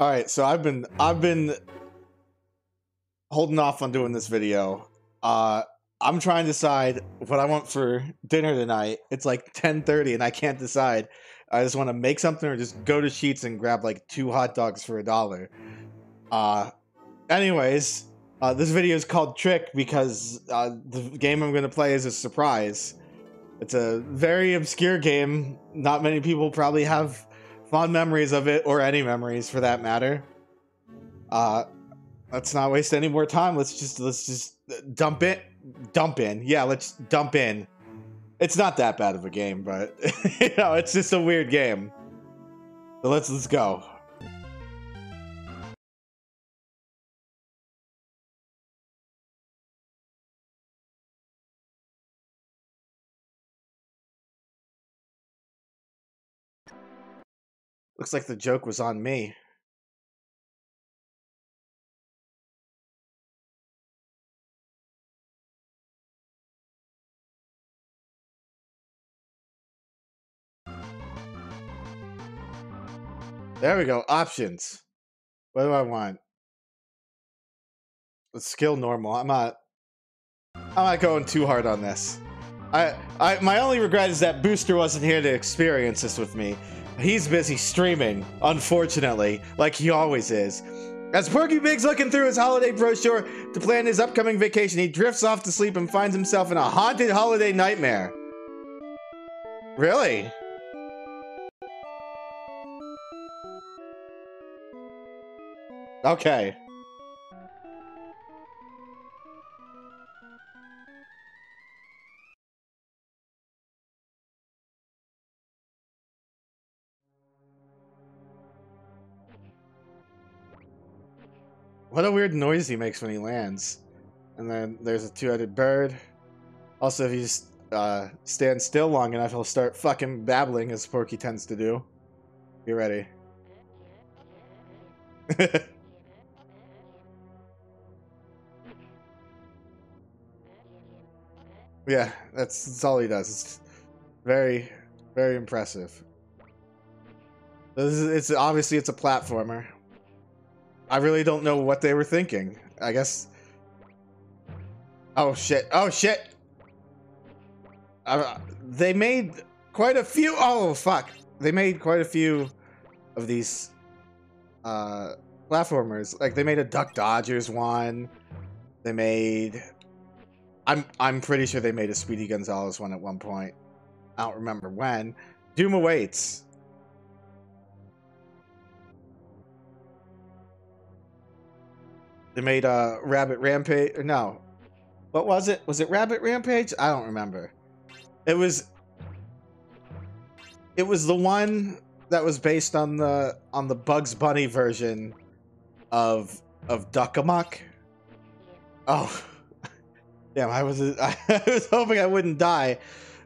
All right, so I've been I've been holding off on doing this video. Uh I'm trying to decide what I want for dinner tonight. It's like 10:30 and I can't decide. I just want to make something or just go to Sheetz and grab like two hot dogs for a dollar. Uh anyways, uh, this video is called Trick because uh, the game I'm going to play is a surprise. It's a very obscure game. Not many people probably have fond memories of it, or any memories for that matter. Uh, let's not waste any more time. Let's just let's just dump it, dump in. Yeah, let's dump in. It's not that bad of a game, but you know, it's just a weird game. So let's let's go. Looks like the joke was on me. There we go. Options. What do I want? Let's skill normal. I'm not. I'm not going too hard on this. I, I, my only regret is that Booster wasn't here to experience this with me. He's busy streaming, unfortunately, like he always is. As Porky Pig's looking through his holiday brochure to plan his upcoming vacation, he drifts off to sleep and finds himself in a haunted holiday nightmare. Really? Okay. What a weird noise he makes when he lands. And then there's a two-headed bird. Also, if he uh, stands still long enough, he'll start fucking babbling, as Porky tends to do. Get ready. yeah, that's, that's all he does. It's very, very impressive. Is, it's obviously it's a platformer. I really don't know what they were thinking. I guess. Oh shit! Oh shit! Uh, they made quite a few. Oh fuck! They made quite a few of these uh, platformers. Like they made a Duck Dodgers one. They made. I'm I'm pretty sure they made a Speedy Gonzales one at one point. I don't remember when. Doom awaits. They made a uh, Rabbit Rampage. No, what was it? Was it Rabbit Rampage? I don't remember. It was. It was the one that was based on the on the Bugs Bunny version of of Duck Amuck. Oh, damn! I was I was hoping I wouldn't die.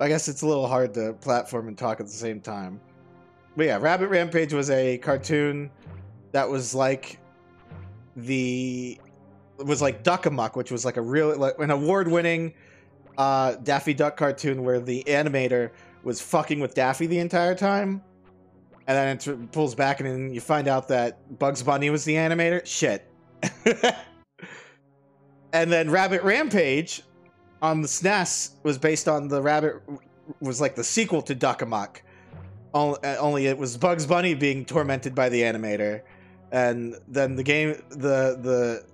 I guess it's a little hard to platform and talk at the same time. But yeah, Rabbit Rampage was a cartoon that was like the was like Duck Amuck, which was like a real like an award-winning uh, Daffy Duck cartoon where the animator was fucking with Daffy the entire time, and then it pulls back and then you find out that Bugs Bunny was the animator. Shit. and then Rabbit Rampage on the SNES was based on the Rabbit was like the sequel to Duck Amuck. Only it was Bugs Bunny being tormented by the animator and then the game the the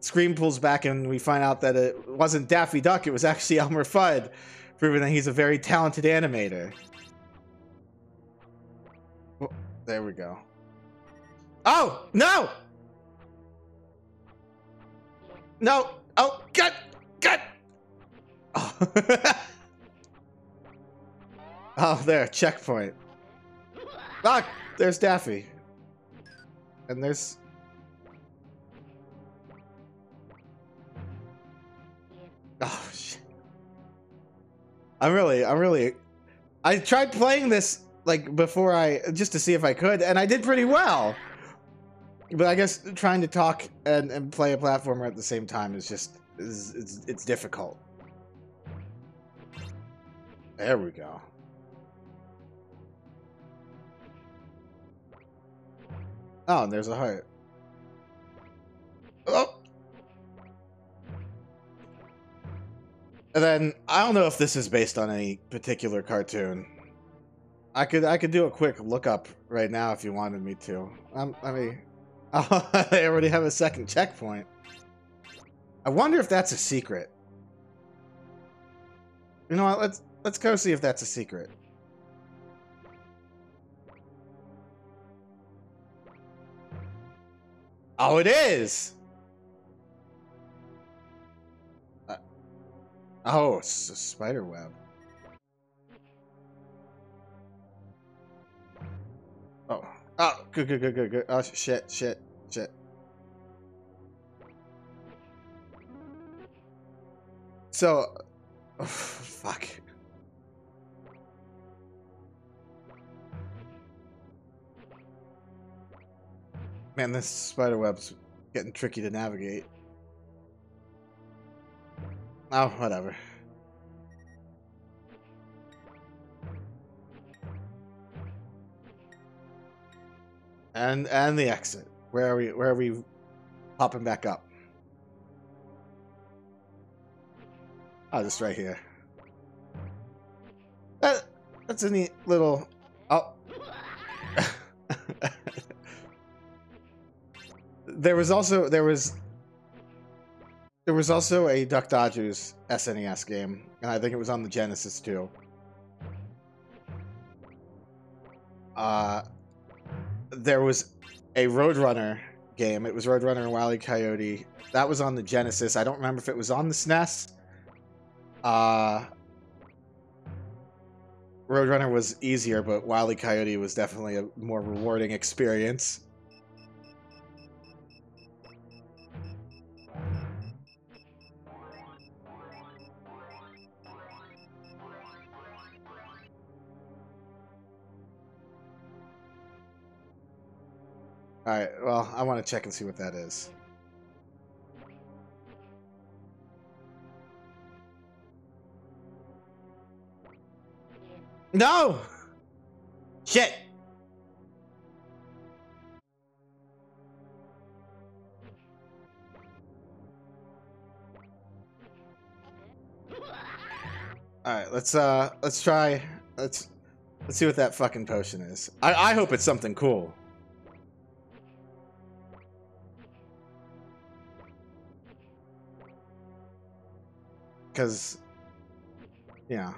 screen pulls back and we find out that it wasn't Daffy Duck, it was actually Elmer Fudd, proving that he's a very talented animator. Oh, there we go. Oh, no! No! Oh, gut! Gut! Oh, oh there, checkpoint. Ah, there's Daffy. And there's... Oh, shit. I'm really, I'm really... I tried playing this, like, before I... Just to see if I could, and I did pretty well. But I guess trying to talk and, and play a platformer at the same time is just... Is, it's, it's difficult. There we go. Oh, and there's a heart. Oh! And then I don't know if this is based on any particular cartoon. I could I could do a quick lookup right now if you wanted me to. Um, I mean, I already have a second checkpoint. I wonder if that's a secret. You know what? Let's let's go see if that's a secret. Oh, it is. Uh, oh, it's a spider web. Oh, oh, good, good, good, good, good. Oh, shit, shit, shit. So, oh, fuck. Man, this spider web's getting tricky to navigate. Oh, whatever. And and the exit. Where are we where are we popping back up? Oh, just right here. That, that's a neat little oh there was also there was there was also a Duck Dodgers SNES game, and I think it was on the Genesis too. Uh, there was a Roadrunner game. It was Roadrunner and Wile E. Coyote. That was on the Genesis. I don't remember if it was on the SNES. Uh, Roadrunner was easier, but Wile E. Coyote was definitely a more rewarding experience. Alright, well, I want to check and see what that is. No! Shit! Alright, let's uh let's try let's let's see what that fucking potion is. I, I hope it's something cool. Cause yeah.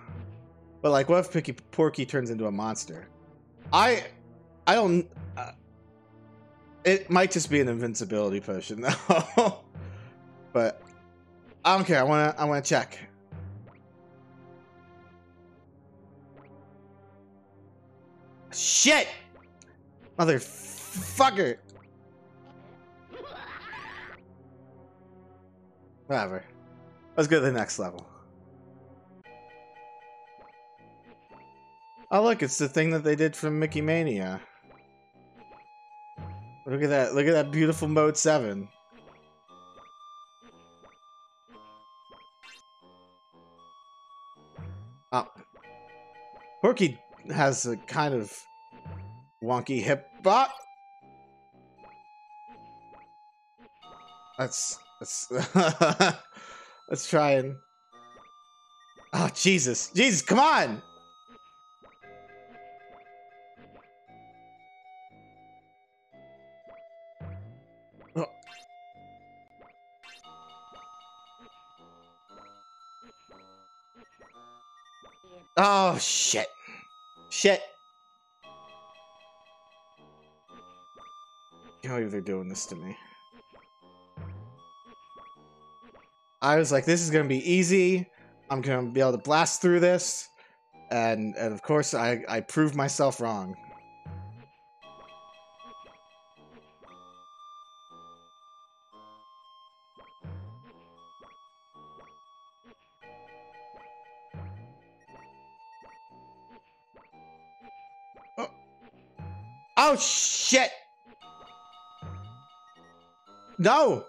But like, what if Picky Porky turns into a monster? I, I don't. Uh, it might just be an invincibility potion though. but I don't care. I wanna. I wanna check. Shit, motherfucker. Whatever. Let's go to the next level. Oh look, it's the thing that they did from Mickey Mania. Look at that, look at that beautiful mode 7. Oh. Porky has a kind of wonky hip bop. Let's let's let's try and Oh Jesus. Jesus, come on! Oh, oh shit. Shit. I can't believe they're doing this to me. I was like, this is going to be easy. I'm going to be able to blast through this. And, and of course, I, I proved myself wrong. Oh, oh shit! No!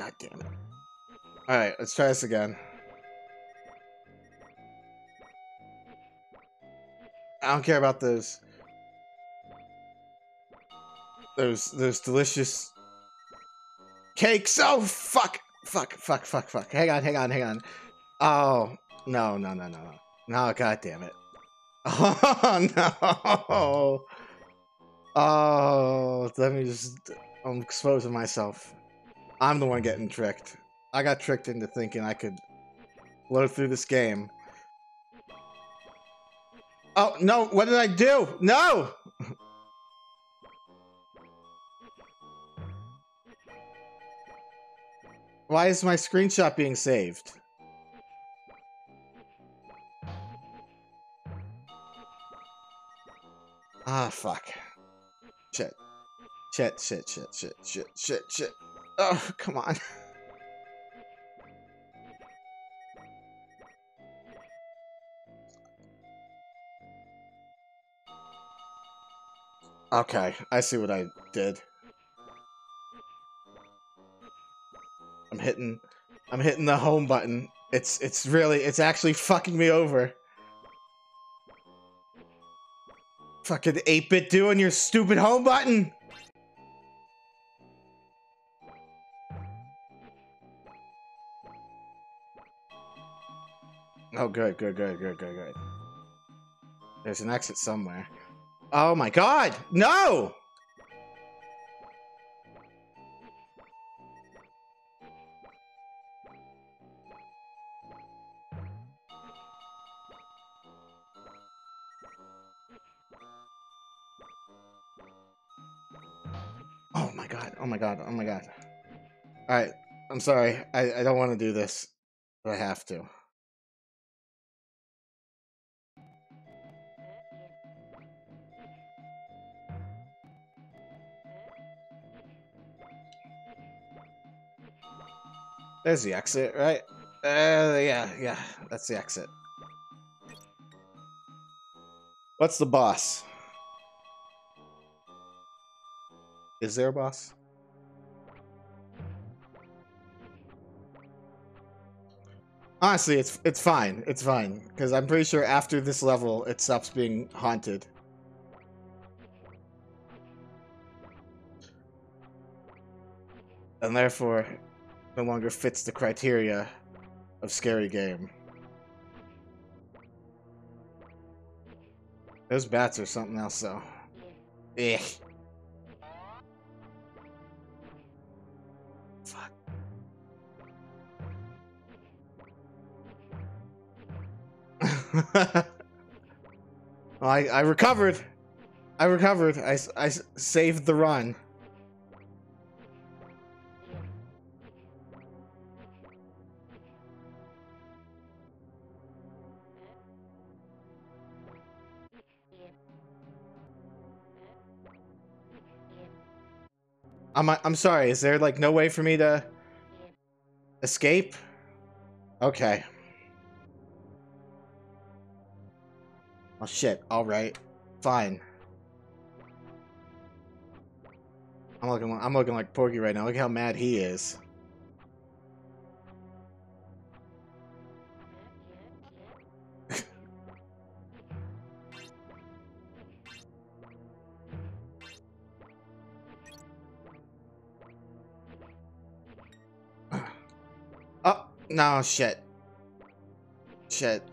God damn it. Alright, let's try this again. I don't care about those. Those, those delicious cakes. Oh fuck, fuck, fuck, fuck, fuck. Hang on, hang on, hang on. Oh no, no, no, no, no. No, god damn it. Oh no. Oh, let me just. I'm exposing myself. I'm the one getting tricked. I got tricked into thinking I could load through this game. Oh, no, what did I do? No! Why is my screenshot being saved? Ah, fuck. Shit. Shit, shit, shit, shit, shit, shit, shit. Oh, come on. Okay, I see what I did. I'm hitting I'm hitting the home button. It's it's really it's actually fucking me over. Fucking 8-bit doing your stupid home button! Oh, good, good, good, good, good, good. There's an exit somewhere. Oh my god! No! Oh my god, oh my god, oh my god. Alright, I'm sorry. I, I don't want to do this, but I have to. There's the exit, right? Uh, yeah, yeah, that's the exit. What's the boss? Is there a boss? Honestly, it's it's fine. It's fine because I'm pretty sure after this level, it stops being haunted. And therefore, no longer fits the criteria of scary game. Those bats are something else, though. Eh. Fuck. I I recovered. I recovered. I, I saved the run. I'm I'm sorry. Is there like no way for me to escape? Okay. Oh shit. All right. Fine. I'm looking I'm looking like Porky right now. Look how mad he is. No, shit. Shit.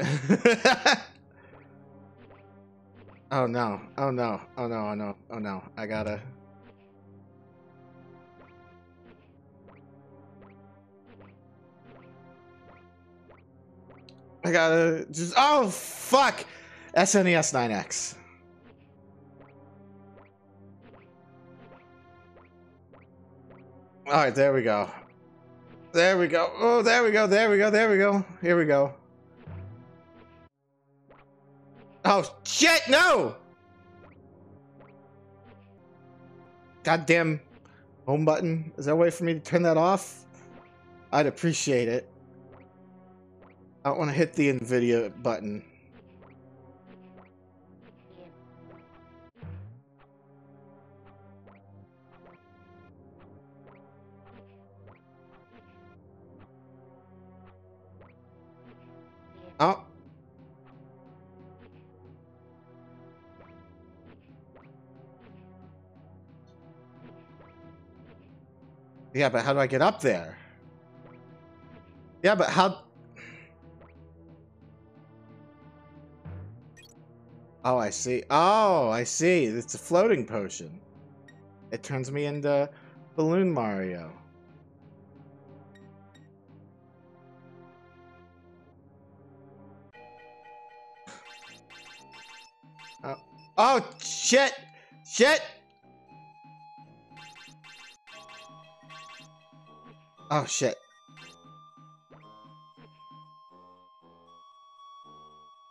oh no. Oh no. Oh no. Oh no. Oh no. I gotta... I gotta just... Oh, fuck! SNES 9X. Alright, there we go. There we go. Oh, there we go. There we go. There we go. Here we go. Oh, shit, no! Goddamn home button. Is there a way for me to turn that off? I'd appreciate it. I don't want to hit the NVIDIA button. Oh. Yeah, but how do I get up there? Yeah, but how... Oh, I see. Oh, I see. It's a floating potion. It turns me into Balloon Mario. Oh, shit! Shit! Oh shit.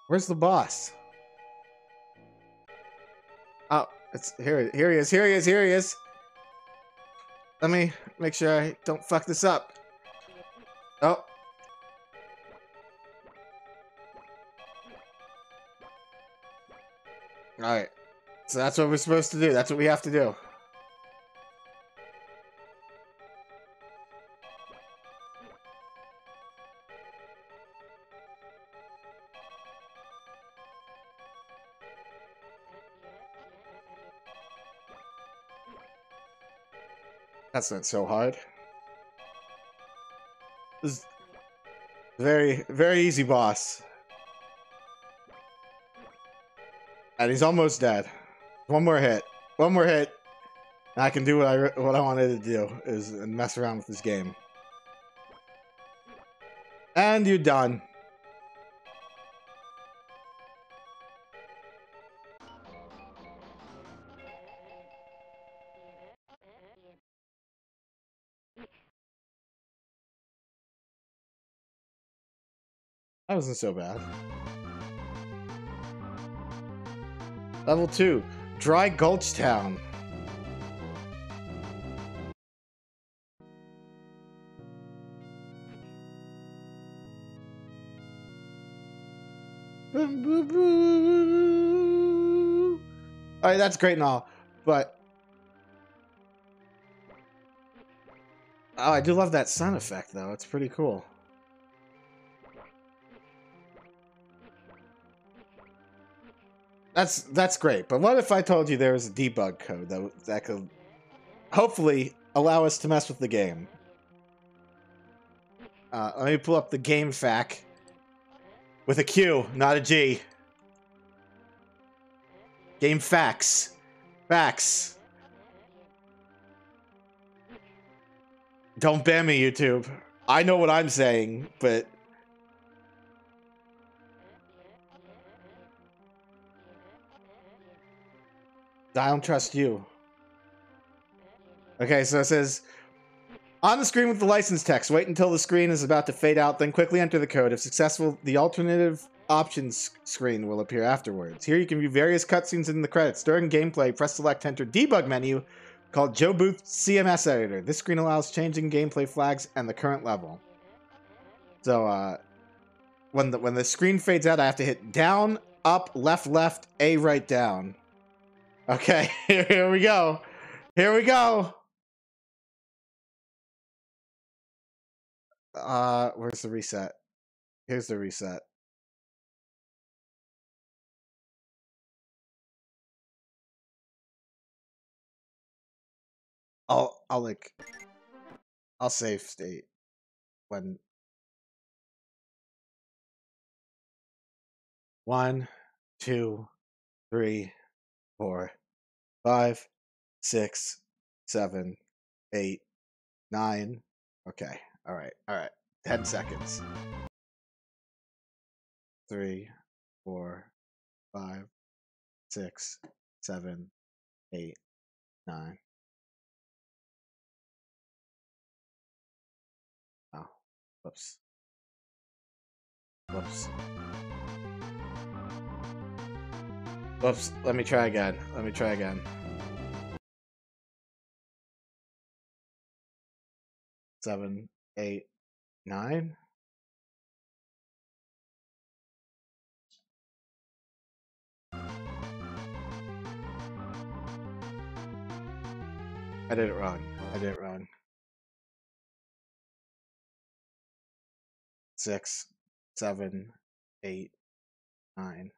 Where's the boss? Oh, it's here. Here he is. Here he is. Here he is. Let me make sure I don't fuck this up. Oh. Alright. So that's what we're supposed to do. That's what we have to do. That's not so hard. This is very, very easy boss. And he's almost dead. One more hit. One more hit. And I can do what I what I wanted to do is mess around with this game. And you're done. That wasn't so bad. Level 2, Dry Gulch Town. Alright, that's great and all, but... Oh, I do love that sun effect, though. It's pretty cool. That's that's great. But what if I told you there was a debug code that that could hopefully allow us to mess with the game? Uh, let me pull up the game fac with a Q, not a G. Game facts. Facts. Don't ban me, YouTube. I know what I'm saying, but I don't trust you. Okay, so it says on the screen with the license text. Wait until the screen is about to fade out, then quickly enter the code. If successful, the alternative options screen will appear afterwards. Here you can view various cutscenes in the credits. During gameplay, press select enter debug menu called Joe Booth CMS Editor. This screen allows changing gameplay flags and the current level. So uh, when the when the screen fades out, I have to hit down, up, left, left, A right down. Okay, here we go. Here we go. Uh, where's the reset? Here's the reset. I'll I'll like I'll save state when one, two, three, four, five, six, seven, eight, nine. Okay. All right. All right. 10 seconds. Three, four, five, six, seven, eight, nine. Whoops. Whoops. Whoops, let me try again. Let me try again. Seven, eight, nine. I did it wrong. I did it wrong. Six, seven, eight, nine.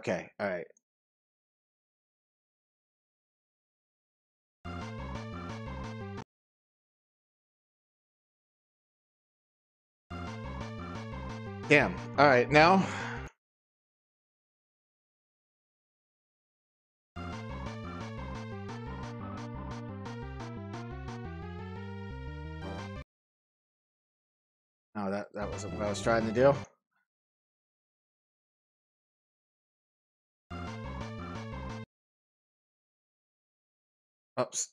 Okay, all right. Damn. All right, now. Oh, that, that was what I was trying to do. Oops.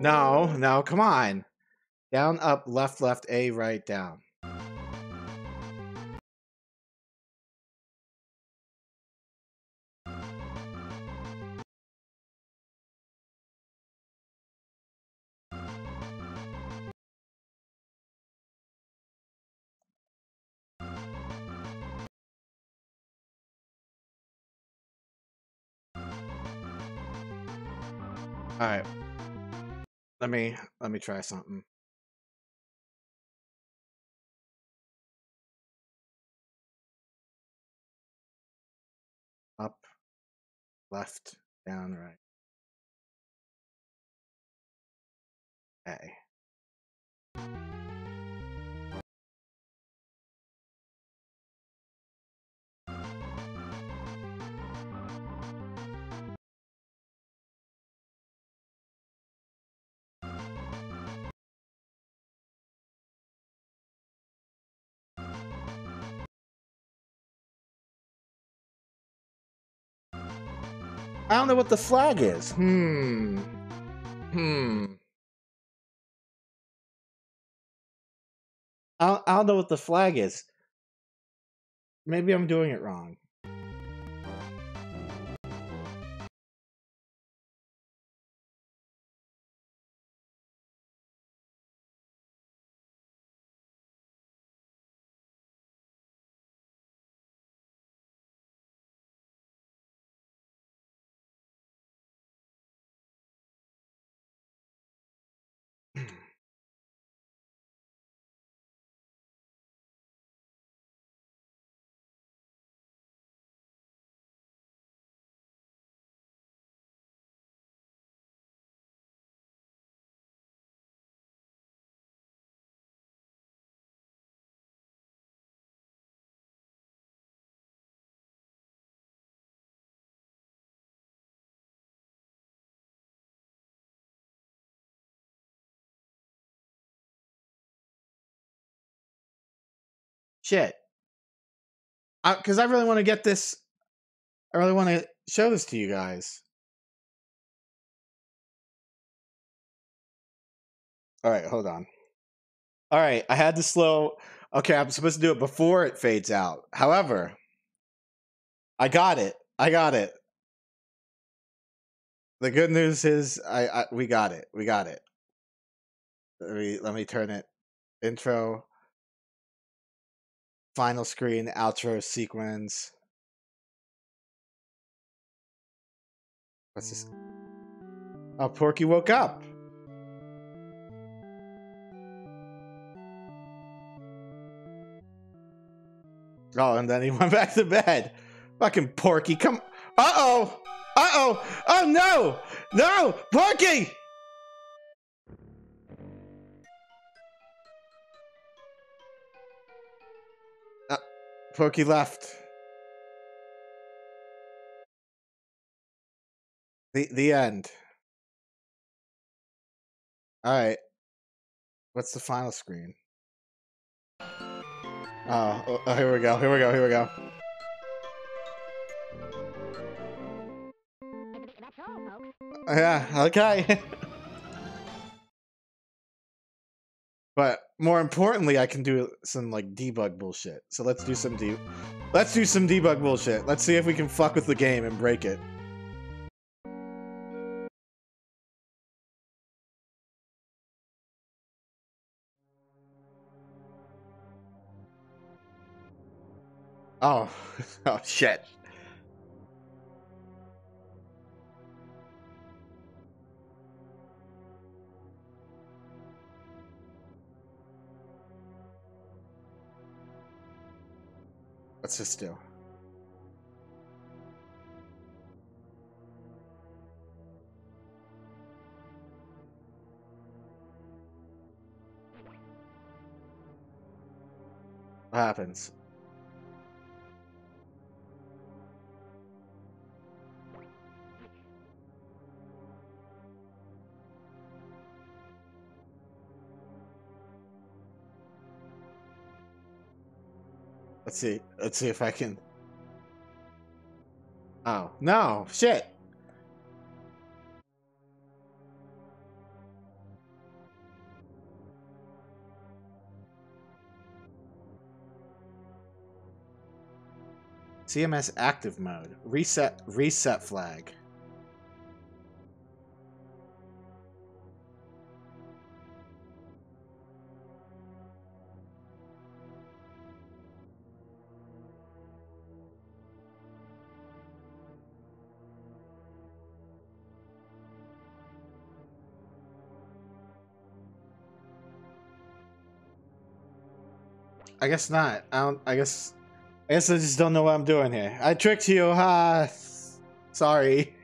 No, no, come on. Down, up, left, left, A, right, down. All right. Let me let me try something. Left, down, right. Okay. I don't know what the flag is. Hmm. Hmm. I don't, I don't know what the flag is. Maybe I'm doing it wrong. Shit. Because I, I really want to get this. I really want to show this to you guys. All right, hold on. All right, I had to slow. Okay, I'm supposed to do it before it fades out. However, I got it. I got it. The good news is I, I we got it. We got it. Let me let me turn it. Intro. Final screen, outro sequence. What's this? Oh, Porky woke up. Oh, and then he went back to bed. Fucking Porky, come. Uh oh. Uh oh. Oh no. No. Porky. Porky left. The the end. All right. What's the final screen? Oh, oh, oh, here we go. Here we go. Here we go. Yeah, okay. but more importantly, I can do some like debug bullshit. So let's do some de Let's do some debug bullshit. Let's see if we can fuck with the game and break it. Oh, oh shit. Just do. What happens? Let's see. Let's see if I can. Oh, no. Shit. CMS active mode. Reset reset flag. I guess not. I don't. I guess. I guess I just don't know what I'm doing here. I tricked you. Ha. Sorry.